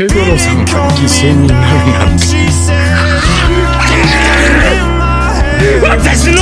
ペドロさんが犠牲になるなんて私の